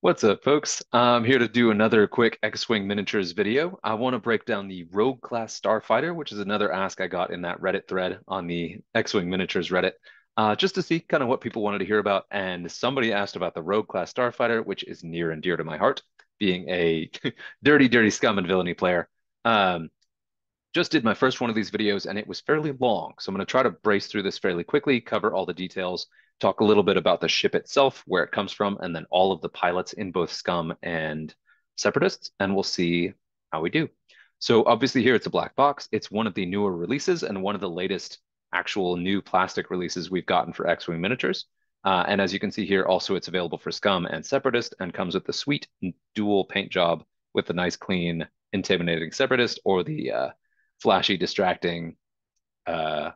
What's up, folks? I'm here to do another quick X-Wing miniatures video. I want to break down the Rogue class Starfighter, which is another ask I got in that Reddit thread on the X-Wing miniatures Reddit, uh, just to see kind of what people wanted to hear about. And somebody asked about the Rogue class Starfighter, which is near and dear to my heart, being a dirty, dirty scum and villainy player. Um, just did my first one of these videos and it was fairly long. So I'm going to try to brace through this fairly quickly, cover all the details, talk a little bit about the ship itself, where it comes from, and then all of the pilots in both Scum and Separatists, and we'll see how we do. So obviously here it's a black box. It's one of the newer releases and one of the latest actual new plastic releases we've gotten for X-Wing miniatures. Uh, and as you can see here, also it's available for Scum and Separatist and comes with the sweet dual paint job with the nice, clean, intimidating Separatist or the uh, flashy, distracting uh,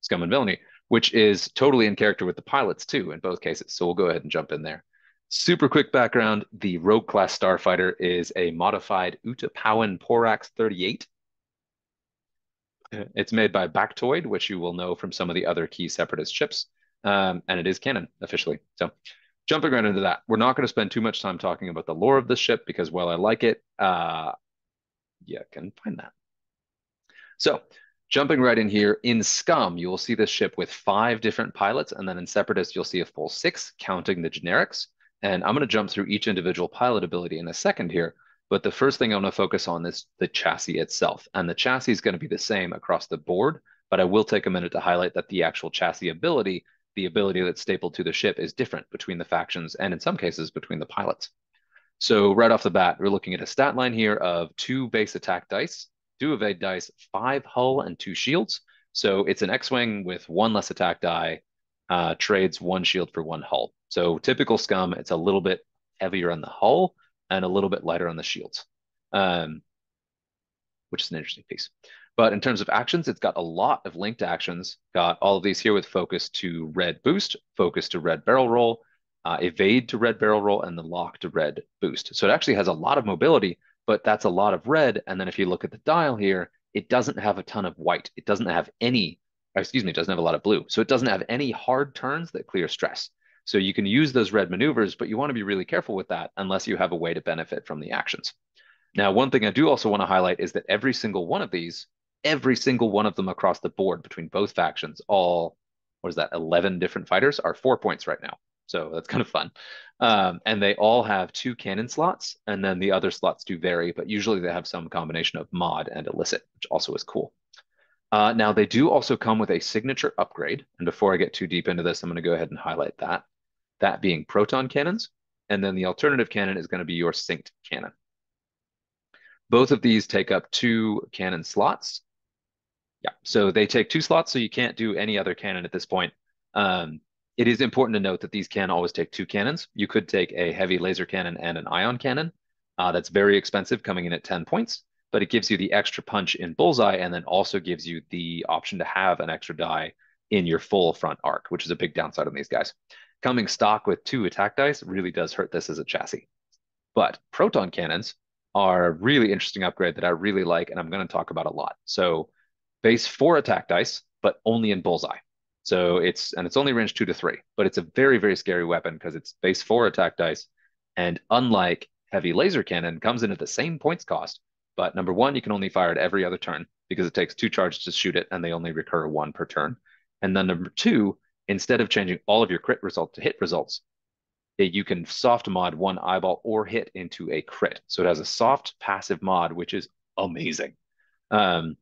Scum and Villainy which is totally in character with the pilots too in both cases. So we'll go ahead and jump in there. Super quick background, the Rogue class starfighter is a modified Utapauan Porax 38. It's made by Baktoid, which you will know from some of the other key separatist ships, um, and it is canon officially. So jumping right into that, we're not going to spend too much time talking about the lore of the ship because while I like it, uh, yeah, can find that. So Jumping right in here, in Scum, you will see this ship with five different pilots, and then in Separatist, you'll see a full six, counting the generics. And I'm going to jump through each individual pilot ability in a second here, but the first thing I want to focus on is the chassis itself. And the chassis is going to be the same across the board, but I will take a minute to highlight that the actual chassis ability, the ability that's stapled to the ship is different between the factions and in some cases between the pilots. So right off the bat, we're looking at a stat line here of two base attack dice, do evade dice, five hull and two shields. So it's an X-Wing with one less attack die, uh, trades one shield for one hull. So typical scum, it's a little bit heavier on the hull and a little bit lighter on the shields, um, which is an interesting piece. But in terms of actions, it's got a lot of linked actions. Got all of these here with focus to red boost, focus to red barrel roll, uh, evade to red barrel roll, and the lock to red boost. So it actually has a lot of mobility, but that's a lot of red. And then if you look at the dial here, it doesn't have a ton of white. It doesn't have any, excuse me, it doesn't have a lot of blue. So it doesn't have any hard turns that clear stress. So you can use those red maneuvers, but you want to be really careful with that unless you have a way to benefit from the actions. Now, one thing I do also want to highlight is that every single one of these, every single one of them across the board between both factions, all, what is that, 11 different fighters are four points right now. So that's kind of fun. Um, and they all have two cannon slots, and then the other slots do vary, but usually they have some combination of mod and illicit, which also is cool. Uh, now, they do also come with a signature upgrade. And before I get too deep into this, I'm going to go ahead and highlight that. That being proton cannons. And then the alternative cannon is going to be your synced cannon. Both of these take up two cannon slots. Yeah, so they take two slots, so you can't do any other cannon at this point. Um, it is important to note that these can always take two cannons. You could take a heavy laser cannon and an ion cannon. Uh, that's very expensive, coming in at 10 points, but it gives you the extra punch in bullseye and then also gives you the option to have an extra die in your full front arc, which is a big downside on these guys. Coming stock with two attack dice really does hurt this as a chassis. But proton cannons are a really interesting upgrade that I really like, and I'm going to talk about a lot. So base four attack dice, but only in bullseye. So it's and it's only range two to three, but it's a very very scary weapon because it's base four attack dice, and unlike heavy laser cannon, comes in at the same points cost. But number one, you can only fire it every other turn because it takes two charges to shoot it, and they only recur one per turn. And then number two, instead of changing all of your crit results to hit results, you can soft mod one eyeball or hit into a crit. So it has a soft passive mod, which is amazing. Um,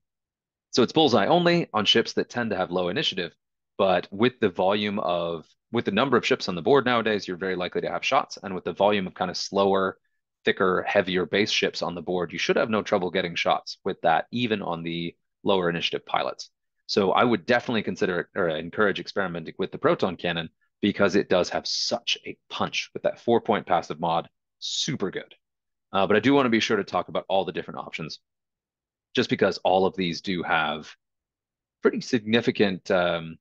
so it's bullseye only on ships that tend to have low initiative, but with the volume of with the number of ships on the board nowadays, you're very likely to have shots. And with the volume of kind of slower, thicker, heavier base ships on the board, you should have no trouble getting shots with that, even on the lower initiative pilots. So I would definitely consider or encourage experimenting with the proton cannon because it does have such a punch with that four point passive mod. Super good. Uh, but I do want to be sure to talk about all the different options just because all of these do have pretty significant um,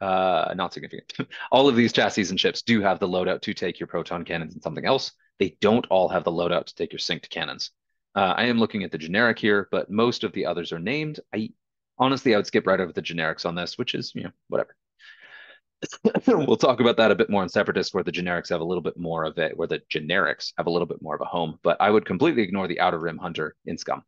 uh, not significant. all of these chassis and ships do have the loadout to take your proton cannons and something else. They don't all have the loadout to take your synced cannons. Uh, I am looking at the generic here, but most of the others are named. I honestly, I would skip right over the generics on this, which is, you know, whatever. we'll talk about that a bit more in Separatists, where the generics have a little bit more of it, where the generics have a little bit more of a home. But I would completely ignore the Outer Rim Hunter in Scum.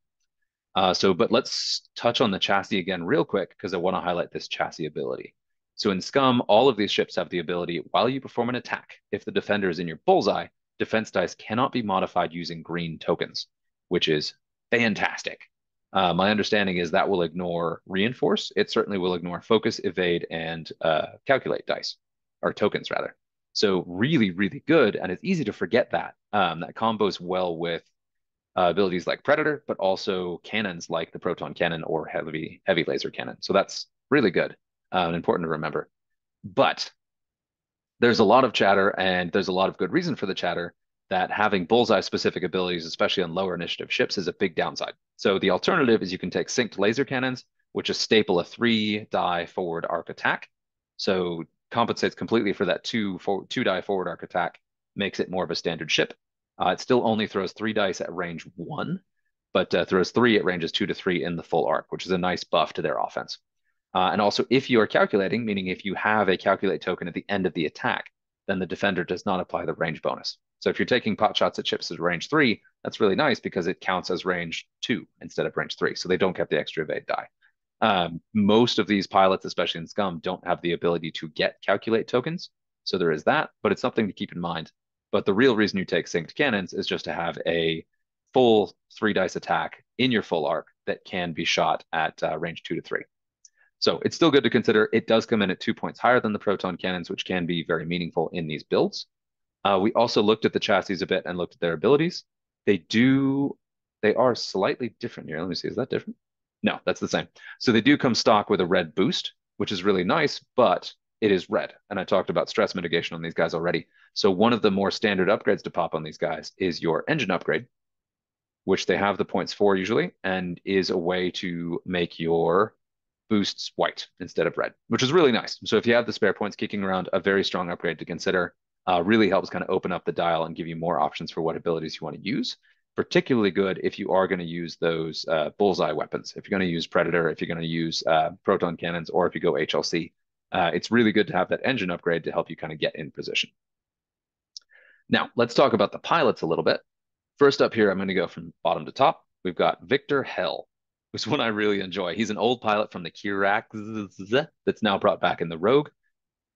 Uh, so, but let's touch on the chassis again real quick because I want to highlight this chassis ability. So in Scum, all of these ships have the ability, while you perform an attack, if the defender is in your bullseye, defense dice cannot be modified using green tokens, which is fantastic. Uh, my understanding is that will ignore reinforce. It certainly will ignore focus, evade, and uh, calculate dice, or tokens rather. So really, really good, and it's easy to forget that. Um, that combos well with uh, abilities like Predator, but also cannons like the proton cannon or heavy heavy laser cannon. So that's really good uh, important to remember. But there's a lot of chatter, and there's a lot of good reason for the chatter that having bullseye specific abilities, especially on lower initiative ships, is a big downside. So the alternative is you can take synced laser cannons, which is staple a three die forward arc attack. So compensates completely for that two for, two die forward arc attack, makes it more of a standard ship. Uh, it still only throws three dice at range one, but uh, throws three at ranges two to three in the full arc, which is a nice buff to their offense. Uh, and also, if you are calculating, meaning if you have a calculate token at the end of the attack, then the defender does not apply the range bonus. So if you're taking pot shots at chips at range three, that's really nice because it counts as range two instead of range three. So they don't get the extra evade die. Um, most of these pilots, especially in Scum, don't have the ability to get calculate tokens. So there is that, but it's something to keep in mind. But the real reason you take synced cannons is just to have a full three dice attack in your full arc that can be shot at uh, range two to three. So it's still good to consider. It does come in at two points higher than the proton cannons, which can be very meaningful in these builds. Uh, we also looked at the chassis a bit and looked at their abilities. They do, they are slightly different here. Let me see, is that different? No, that's the same. So they do come stock with a red boost, which is really nice, but it is red. And I talked about stress mitigation on these guys already. So one of the more standard upgrades to pop on these guys is your engine upgrade, which they have the points for usually, and is a way to make your boosts white instead of red, which is really nice. So if you have the spare points kicking around, a very strong upgrade to consider uh, really helps kind of open up the dial and give you more options for what abilities you want to use. Particularly good if you are going to use those uh, bullseye weapons. If you're going to use Predator, if you're going to use uh, proton cannons, or if you go HLC, uh, it's really good to have that engine upgrade to help you kind of get in position. Now, let's talk about the pilots a little bit. First up here, I'm going to go from bottom to top. We've got Viktor Hel, who's one I really enjoy. He's an old pilot from the Kihraxz that's now brought back in the Rogue.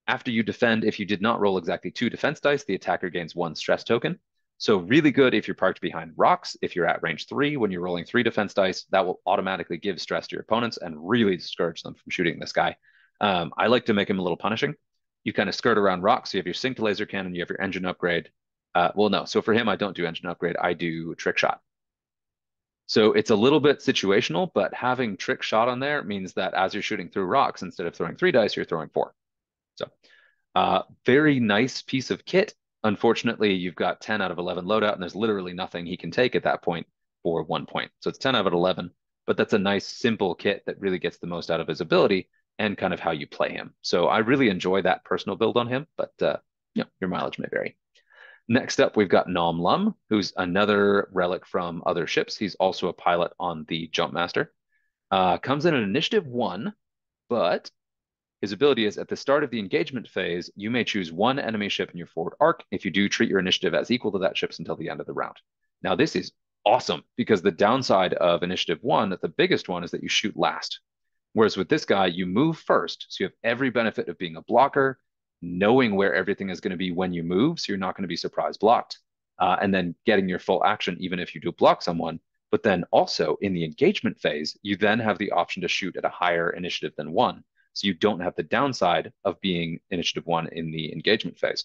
After you defend, if you did not roll exactly two defense dice, the attacker gains one stress token. So really good if you're parked behind rocks. If you're at range three, when you're rolling three defense dice, that will automatically give stress to your opponents and really discourage them from shooting this guy. Um, I like to make him a little punishing. You kind of skirt around rocks. you have your synced laser cannon, you have your engine upgrade. Uh, well, no. So for him, I don't do engine upgrade. I do trick shot. So it's a little bit situational, but having trick shot on there means that as you're shooting through rocks, instead of throwing three dice, you're throwing four. So uh, very nice piece of kit. Unfortunately, you've got 10 out of 11 loadout, and there's literally nothing he can take at that point for one point. So it's 10 out of 11, but that's a nice, simple kit that really gets the most out of his ability and kind of how you play him. So I really enjoy that personal build on him, but uh, you know, your mileage may vary. Next up, we've got Nom Lumb, who's another relic from other ships. He's also a pilot on the Jumpmaster. Uh, comes in at initiative one, but his ability is at the start of the engagement phase, you may choose one enemy ship in your forward arc. If you do, treat your initiative as equal to that ship's until the end of the round. Now, this is awesome because the downside of initiative one, that the biggest one, is that you shoot last. Whereas with this guy, you move first. So you have every benefit of being a blocker, knowing where everything is going to be when you move. So you're not going to be surprise blocked. Uh, and then getting your full action, even if you do block someone. But then also in the engagement phase, you then have the option to shoot at a higher initiative than one. So you don't have the downside of being initiative one in the engagement phase.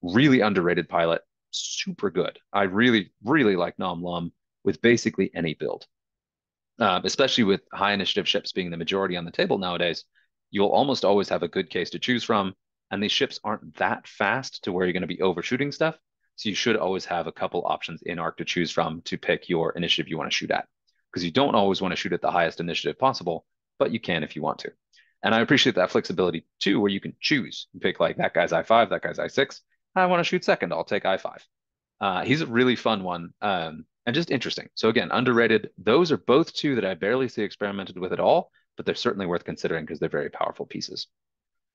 Really underrated pilot, super good. I really, really like Nom Lumb with basically any build, uh, especially with high initiative ships being the majority on the table nowadays. You'll almost always have a good case to choose from. And these ships aren't that fast to where you're going to be overshooting stuff. So you should always have a couple options in ARC to choose from to pick your initiative you want to shoot at. Because you don't always want to shoot at the highest initiative possible, but you can if you want to. And I appreciate that flexibility too, where you can choose. Pick like that guy's I5, that guy's I6. I want to shoot second. I'll take I5. Uh, he's a really fun one um, and just interesting. So again, underrated. Those are both two that I barely see experimented with at all, but they're certainly worth considering because they're very powerful pieces.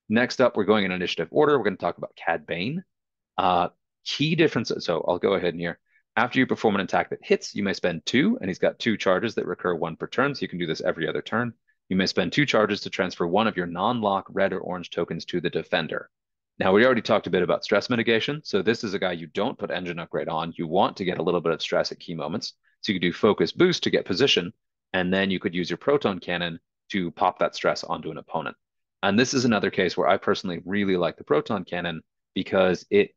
Next up, we're going in initiative order. We're going to talk about Cad Bane. Uh, key differences. So I'll go ahead and here. After you perform an attack that hits, you may spend two, and he's got two charges that recur one per turn, so you can do this every other turn. You may spend two charges to transfer one of your non-lock red or orange tokens to the defender. Now, we already talked a bit about stress mitigation. So this is a guy you don't put engine upgrade on. You want to get a little bit of stress at key moments. So you do focus boost to get position, and then you could use your proton cannon to pop that stress onto an opponent. And this is another case where I personally really like the proton cannon because it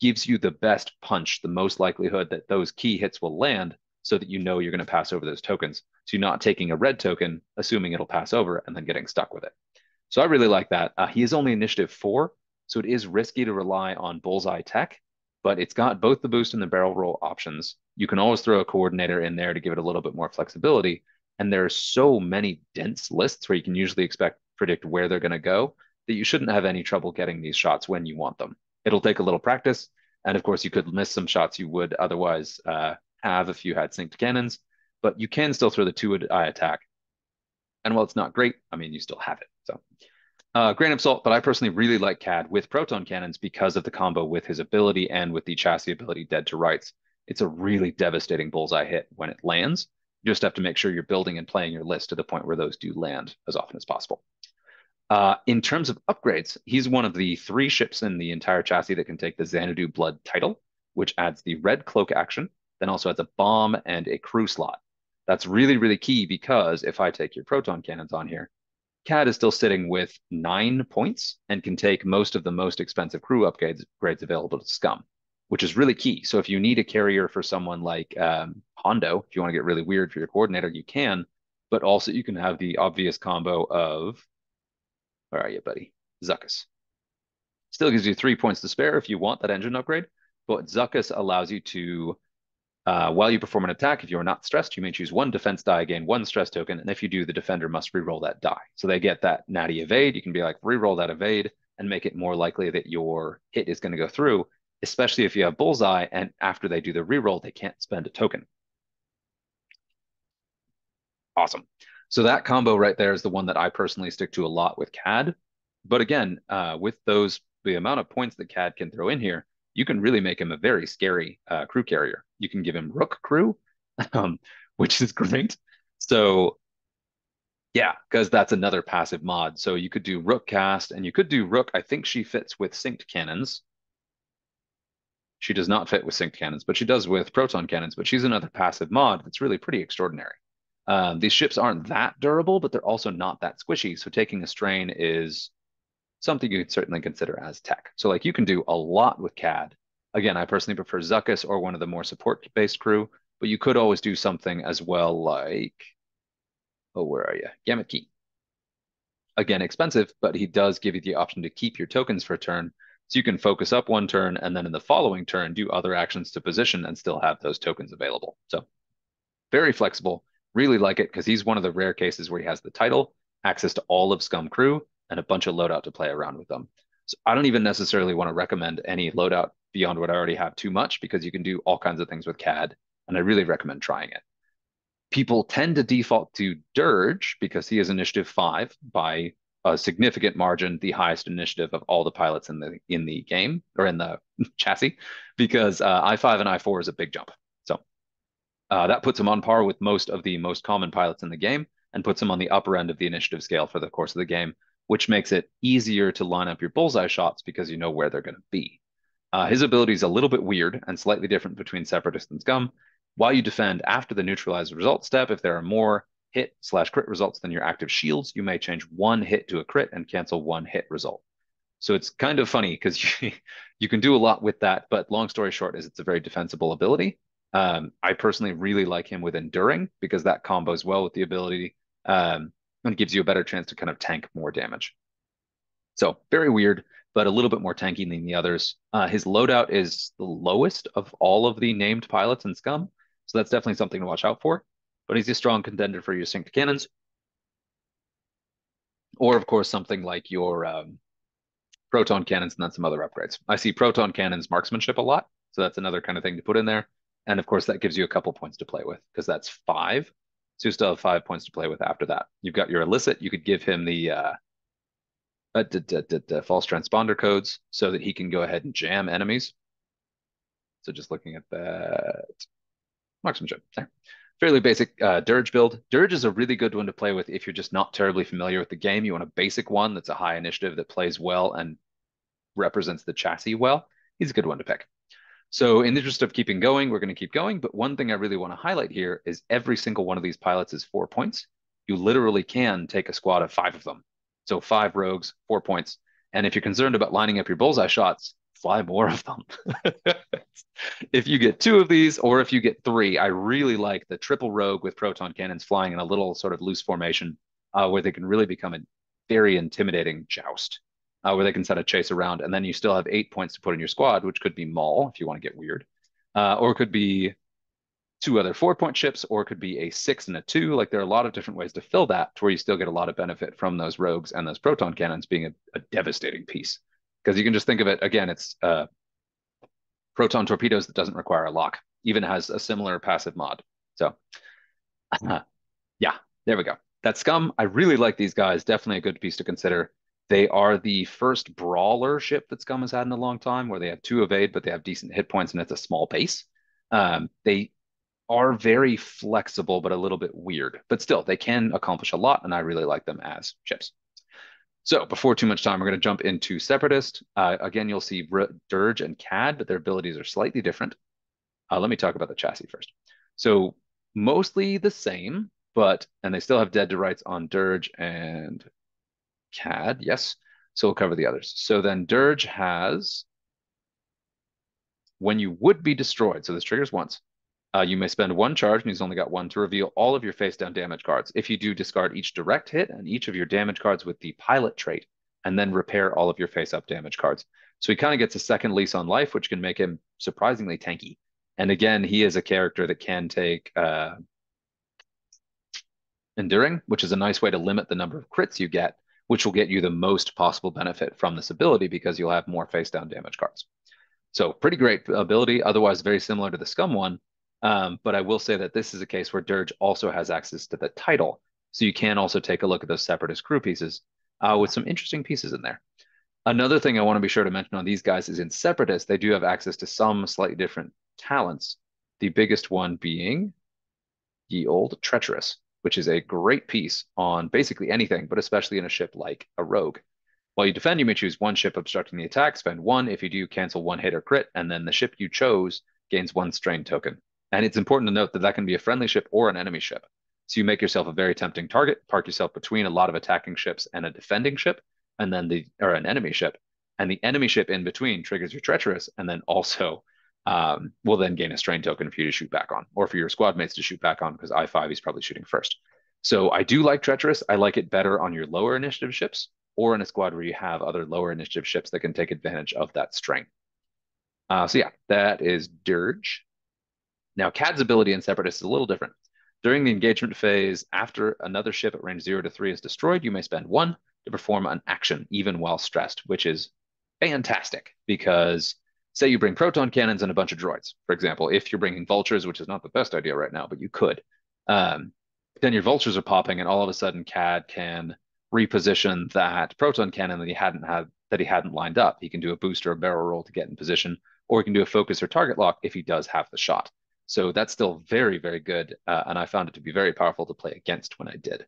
gives you the best punch, the most likelihood that those key hits will land so that you know you're going to pass over those tokens. So you're not taking a red token, assuming it'll pass over and then getting stuck with it. So I really like that. Uh, he is only initiative four, so it is risky to rely on bullseye tech, but it's got both the boost and the barrel roll options. You can always throw a coordinator in there to give it a little bit more flexibility. And there are so many dense lists where you can usually expect predict where they're going to go that you shouldn't have any trouble getting these shots when you want them. It'll take a little practice. And of course, you could miss some shots you would otherwise uh, have if you had synced cannons, but you can still throw the two eye attack. And while it's not great, I mean, you still have it. So uh, grain of salt, but I personally really like CAD with proton cannons because of the combo with his ability and with the chassis ability dead to rights. It's a really devastating bullseye hit when it lands. You just have to make sure you're building and playing your list to the point where those do land as often as possible. Uh, in terms of upgrades, he's one of the three ships in the entire chassis that can take the Xanadu Blood title, which adds the red cloak action, then also adds a bomb and a crew slot. That's really, really key because if I take your proton cannons on here, CAD is still sitting with nine points and can take most of the most expensive crew upgrades grades available to Scum, which is really key. So if you need a carrier for someone like um, Hondo, if you want to get really weird for your coordinator, you can, but also you can have the obvious combo of, where are you, buddy? Zuckuss. Still gives you three points to spare if you want that engine upgrade, but Zuckuss allows you to uh, while you perform an attack, if you are not stressed, you may choose one defense die, gain one stress token, and if you do, the defender must reroll that die. So they get that natty evade. You can be like, reroll that evade and make it more likely that your hit is going to go through, especially if you have bullseye, and after they do the reroll, they can't spend a token. Awesome. So that combo right there is the one that I personally stick to a lot with CAD. But again, uh, with those, the amount of points that CAD can throw in here, you can really make him a very scary uh, crew carrier. You can give him Rook crew, um, which is great. So yeah, because that's another passive mod. So you could do Rook Kast and you could do Rook. I think she fits with synced cannons. She does not fit with synced cannons, but she does with proton cannons. But she's another passive mod that's really pretty extraordinary. Um, these ships aren't that durable, but they're also not that squishy. So taking a strain is something you could certainly consider as tech. So like you can do a lot with CAD. Again, I personally prefer Zuckuss or one of the more support-based crew, but you could always do something as well like, oh, where are you? Key. Again, expensive, but he does give you the option to keep your tokens for a turn. So you can focus up one turn and then in the following turn, do other actions to position and still have those tokens available. So very flexible. Really like it because he's one of the rare cases where he has the title, access to all of Scum Crew, and a bunch of loadout to play around with them. So I don't even necessarily want to recommend any loadout beyond what I already have too much because you can do all kinds of things with CAD, and I really recommend trying it. People tend to default to Durge because he is initiative five by a significant margin, the highest initiative of all the pilots in the in the game or in the chassis, because uh, I five and I four is a big jump. So uh, that puts him on par with most of the most common pilots in the game and puts him on the upper end of the initiative scale for the course of the game, which makes it easier to line up your bullseye shots because you know where they're going to be. Uh, his ability is a little bit weird and slightly different between Separatist and Scum. While you defend after the neutralize result step, if there are more hit slash crit results than your active shields, you may change one hit to a crit and cancel one hit result. So it's kind of funny because you, you can do a lot with that, but long story short is it's a very defensible ability. Um, I personally really like him with enduring because that combos well with the ability um, and gives you a better chance to kind of tank more damage. So very weird, but a little bit more tanky than the others. Uh, his loadout is the lowest of all of the named pilots in Scum, so that's definitely something to watch out for. But he's a strong contender for your synced cannons, or of course something like your um, proton cannons and then some other upgrades. I see proton cannons marksmanship a lot, so that's another kind of thing to put in there. And of course, that gives you a couple points to play with because that's five so you still have five points to play with after that. You've got your illicit. You could give him the uh, uh, d- d- d- false transponder codes so that he can go ahead and jam enemies. So just looking at that marksmanship there. Fairly basic uh, Durge build. Durge is a really good one to play with if you're just not terribly familiar with the game. You want a basic one that's a high initiative that plays well and represents the chassis well. He's a good one to pick. So in the interest of keeping going, we're going to keep going. But one thing I really want to highlight here is every single one of these pilots is four points. You literally can take a squad of five of them. So five rogues, four points. And if you're concerned about lining up your bullseye shots, fly more of them. if you get two of these, or if you get three, I really like the triple rogue with proton cannons flying in a little sort of loose formation uh, where they can really become a very intimidating joust, uh, where they can set a chase around. And then you still have eight points to put in your squad, which could be Maul if you want to get weird, uh, or it could be two other four point ships, or it could be a six and a two. Like there are a lot of different ways to fill that to where you still get a lot of benefit from those rogues and those proton cannons being a, a devastating piece because you can just think of it again. It's uh, proton torpedoes that doesn't require a lock, even has a similar passive mod. So, uh, yeah, there we go. That scum. I really like these guys. Definitely a good piece to consider. They are the first brawler ship that Scum has had in a long time, where they have two evade, but they have decent hit points and it's a small base. Um, they are very flexible, but a little bit weird. But still, they can accomplish a lot, and I really like them as ships. So before too much time, we're going to jump into Separatist. Uh, again, you'll see Durge and CAD, but their abilities are slightly different. Uh, let me talk about the chassis first. So mostly the same, but, and they still have dead to rights on Durge and CAD, yes. So we'll cover the others. So then Durge has, when you would be destroyed, so this triggers once, uh, you may spend one charge, and he's only got one, to reveal all of your face down damage cards. If you do, discard each direct hit and each of your damage cards with the pilot trait, and then repair all of your face up damage cards. So he kind of gets a second lease on life, which can make him surprisingly tanky. And again, he is a character that can take uh, enduring, which is a nice way to limit the number of crits you get, which will get you the most possible benefit from this ability because you'll have more face down damage cards. So pretty great ability, otherwise very similar to the Scum one, um, but I will say that this is a case where Durge also has access to the title. So you can also take a look at those separatist crew pieces uh, with some interesting pieces in there. Another thing I want to be sure to mention on these guys is in separatist, they do have access to some slightly different talents. The biggest one being Ye Old Treacherous, which is a great piece on basically anything, but especially in a ship like a rogue. While you defend, you may choose one ship obstructing the attack, spend one. If you do, cancel one hit or crit, and then the ship you chose gains one strain token. And it's important to note that that can be a friendly ship or an enemy ship. So you make yourself a very tempting target, park yourself between a lot of attacking ships and a defending ship, and then the or an enemy ship, and the enemy ship in between triggers your treacherous, and then also um, will then gain a strain token for you to shoot back on, or for your squad mates to shoot back on, because I five he's probably shooting first. So I do like treacherous. I like it better on your lower initiative ships, or in a squad where you have other lower initiative ships that can take advantage of that strength. Uh, so yeah, that is Dirge. Now, CAD's ability in Separatist is a little different. During the engagement phase, after another ship at range 0 to 3 is destroyed, you may spend one to perform an action, even while stressed, which is fantastic because say you bring proton cannons and a bunch of droids, for example, if you're bringing vultures, which is not the best idea right now, but you could, um, then your vultures are popping, and all of a sudden CAD can reposition that proton cannon that he hadn't had that he hadn't lined up. He can do a boost or a barrel roll to get in position, or he can do a focus or target lock if he does have the shot. So that's still very, very good. Uh, and I found it to be very powerful to play against when I did.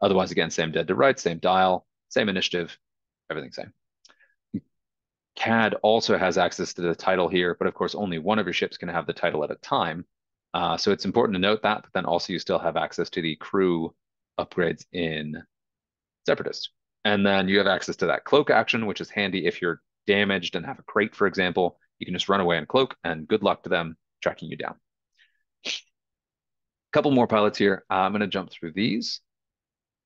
Otherwise, again, same dead to right, same dial, same initiative, everything same. CAD also has access to the title here, but of course, only one of your ships can have the title at a time. Uh, so it's important to note that, but then also you still have access to the crew upgrades in Separatist. And then you have access to that cloak action, which is handy if you're damaged and have a crate, for example. You can just run away and cloak, and good luck to them tracking you down couple more pilots here. Uh, I'm going to jump through these.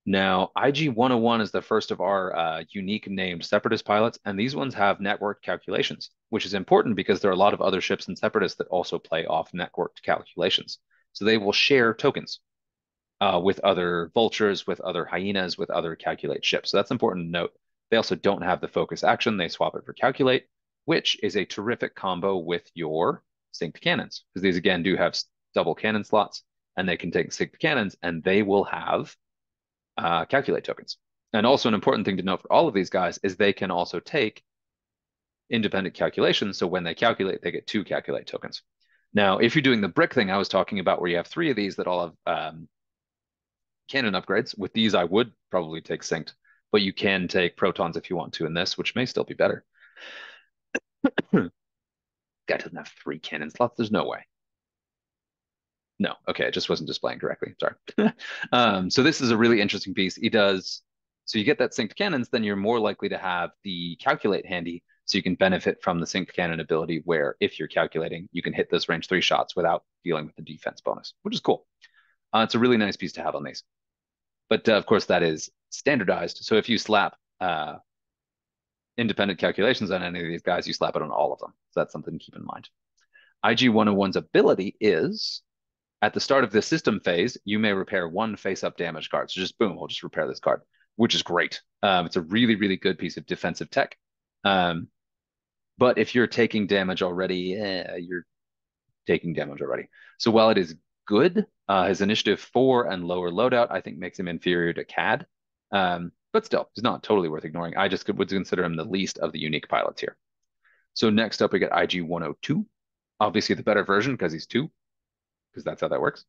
Now, IG 101 is the first of our uh, unique named Separatist pilots, and these ones have networked calculations, which is important because there are a lot of other ships and Separatists that also play off networked calculations. So they will share tokens uh, with other vultures, with other hyenas, with other calculate ships. So that's important to note. They also don't have the focus action. They swap it for calculate, which is a terrific combo with your synced cannons, because these again do have double cannon slots and they can take six cannons and they will have uh, calculate tokens. And also an important thing to note for all of these guys is they can also take independent calculations. So when they calculate, they get two calculate tokens. Now, if you're doing the brick thing I was talking about, where you have three of these that all have um, cannon upgrades, with these I would probably take synced, but you can take protons if you want to in this, which may still be better. Guy doesn't have three cannon slots. There's no way. No, okay, it just wasn't displaying correctly. Sorry. um, so this is a really interesting piece. He does, so you get that synced cannons, then you're more likely to have the calculate handy, so you can benefit from the synced cannon ability where if you're calculating, you can hit those range three shots without dealing with the defense bonus, which is cool. Uh, it's a really nice piece to have on these. But uh, of course, that is standardized. So if you slap uh, independent calculations on any of these guys, you slap it on all of them. So that's something to keep in mind. IG 101's ability is at the start of the system phase, you may repair one face-up damage card. So just boom, we'll just repair this card, which is great. Um, it's a really, really good piece of defensive tech. Um, but if you're taking damage already, eh, you're taking damage already. So while it is good, uh, his initiative four and lower loadout, I think makes him inferior to CAD. Um, but still, he's not totally worth ignoring. I just would consider him the least of the unique pilots here. So next up, we get IG 102. Obviously, the better version because he's two, because that's how that works.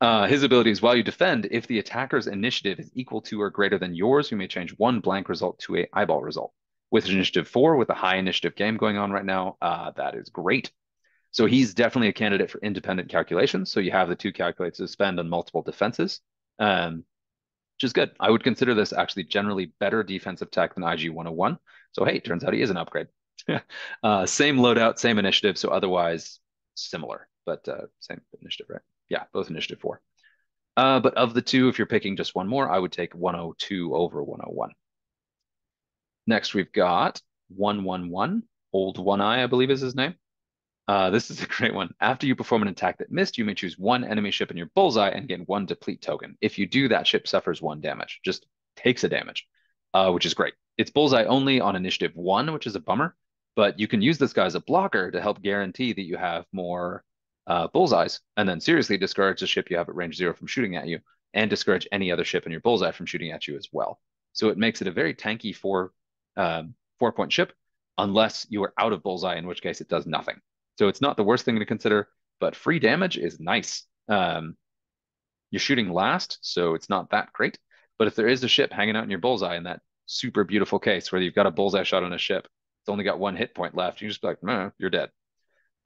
Uh, his ability is while you defend, if the attacker's initiative is equal to or greater than yours, you may change one blank result to a eyeball result with initiative four, with a high initiative game going on right now, uh, that is great. So he's definitely a candidate for independent calculations. So you have the two calculates to spend on multiple defenses, um, which is good. I would consider this actually generally better defensive tech than IG 101. So hey, turns out he is an upgrade. uh, same loadout, same initiative, so otherwise similar, but uh, same initiative, right? Yeah, both initiative four. Uh, but of the two, if you're picking just one more, I would take 102 over 101. Next, we've got 111, Old One Eye, I believe is his name. Uh, this is a great one. After you perform an attack that missed, you may choose one enemy ship in your bullseye and gain one deplete token. If you do, that ship suffers one damage, just takes a damage, uh, which is great. It's bullseye only on initiative one, which is a bummer, but you can use this guy as a blocker to help guarantee that you have more uh, bullseyes, and then seriously discourage the ship you have at range zero from shooting at you, and discourage any other ship in your bullseye from shooting at you as well. So it makes it a very tanky four um, four point ship unless you are out of bullseye, in which case it does nothing. So it's not the worst thing to consider, but free damage is nice. Um, you're shooting last, so it's not that great. But if there is a ship hanging out in your bullseye in that super beautiful case where you've got a bullseye shot on a ship, it's only got one hit point left, you just be like, nah, you're dead.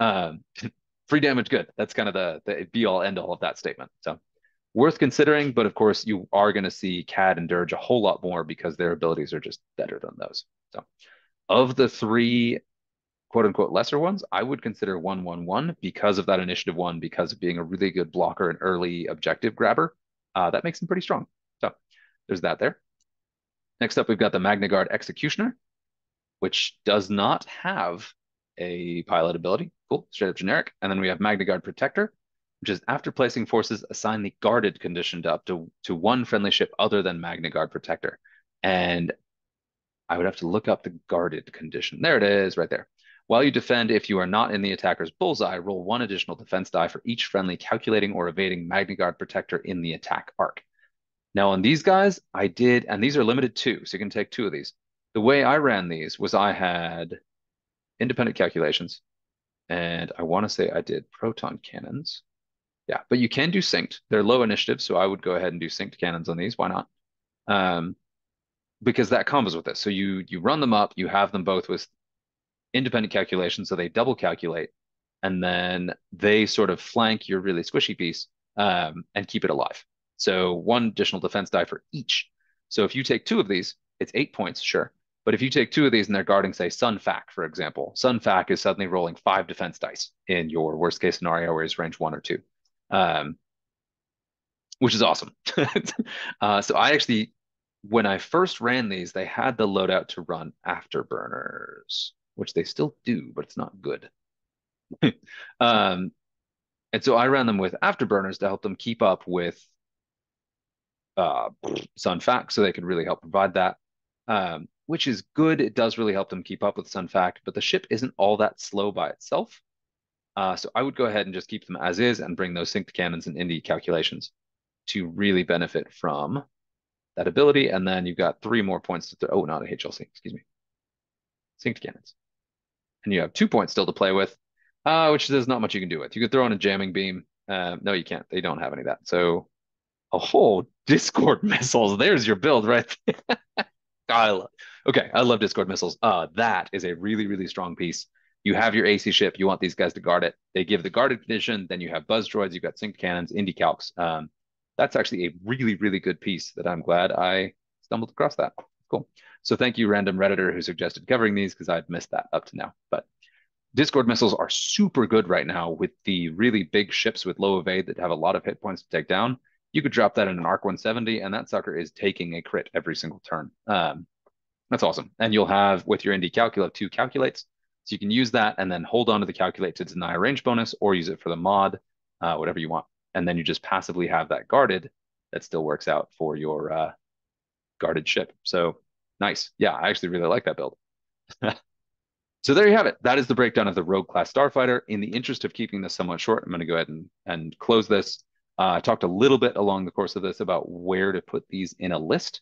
Um, free damage, good. That's kind of the, the be all end all of that statement. So worth considering, but of course you are going to see CAD and Durge a whole lot more because their abilities are just better than those. So of the three quote unquote lesser ones, I would consider 111 because of that initiative one, because of being a really good blocker and early objective grabber. Uh, that makes him pretty strong. So there's that there. Next up, we've got the Magna Guard Executioner, which does not have a pilot ability. Cool, straight up generic. And then we have Magna Guard Protector, which is after placing forces, assign the guarded condition to up to, to one friendly ship other than Magna Guard Protector. And I would have to look up the guarded condition. There it is, right there. While you defend, if you are not in the attacker's bullseye, roll one additional defense die for each friendly calculating or evading Magna Guard Protector in the attack arc. Now on these guys, I did, and these are limited too, so you can take two of these. The way I ran these was I had independent calculations, and I want to say I did proton cannons. Yeah, but you can do synced. They're low initiative, so I would go ahead and do synced cannons on these. Why not? Um, because that combos with it. So you you run them up, you have them both with independent calculations, so they double calculate, and then they sort of flank your really squishy piece um, and keep it alive. So one additional defense die for each. So if you take two of these, it's eight points, sure. But if you take two of these and they're guarding, say, Sun Fac, for example, Sun Fac is suddenly rolling five defense dice in your worst case scenario where he's range one or two um, which is awesome. uh, so I actually, when I first ran these, they had the loadout to run afterburners, which they still do, but it's not good. um, and so I ran them with afterburners to help them keep up with uh, Sun Fac, so they could really help provide that. Um, which is good. It does really help them keep up with Sun Fac, but the ship isn't all that slow by itself. Uh, so I would go ahead and just keep them as is and bring those synced cannons and indie calculations to really benefit from that ability, and then you've got three more points to throw. Oh, not a HLC, excuse me. Synced cannons. And you have two points still to play with, uh, which there's not much you can do with. You could throw in a jamming beam. Uh, no, you can't. They don't have any of that. So, a whole Discord missiles. There's your build right I love, okay, I love Discord missiles. Uh, that is a really, really strong piece. You have your AC ship. You want these guys to guard it. They give the guarded condition. Then you have buzz droids. You've got synced cannons, indie calcs. Um, that's actually a really, really good piece that I'm glad I stumbled across that. Cool. So thank you, random Redditor, who suggested covering these because I've missed that up to now. But Discord missiles are super good right now with the really big ships with low evade that have a lot of hit points to take down. You could drop that in an ARC 170, and that sucker is taking a crit every single turn. Um, that's awesome. And you'll have with your indie calc, you'll have two calculates. So you can use that and then hold on to the calculate to deny a range bonus or use it for the mod, uh, whatever you want and then you just passively have that guarded that still works out for your uh, guarded ship. So nice. Yeah, I actually really like that build. so there you have it. That is the breakdown of the Rogue class Starfighter. In the interest of keeping this somewhat short, I'm going to go ahead and, and close this. Uh, I talked a little bit along the course of this about where to put these in a list,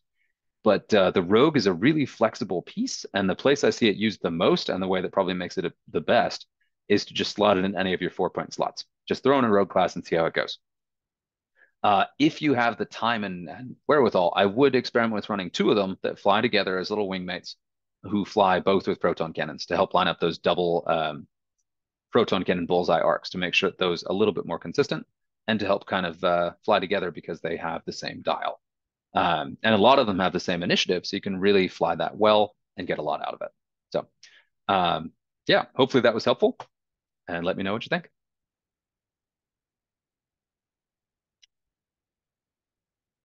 but uh, the Rogue is a really flexible piece. And the place I see it used the most and the way that probably makes it a, the best is to just slot it in any of your four point slots. Just throw in a rogue class and see how it goes. Uh, if you have the time and, and, wherewithal, I would experiment with running two of them that fly together as little wingmates who fly both with proton cannons to help line up those double um, proton cannon bullseye arcs to make sure that those a little bit more consistent and to help kind of uh, fly together because they have the same dial. Um, and a lot of them have the same initiative, so you can really fly that well and get a lot out of it. So um, yeah, hopefully that was helpful and let me know what you think.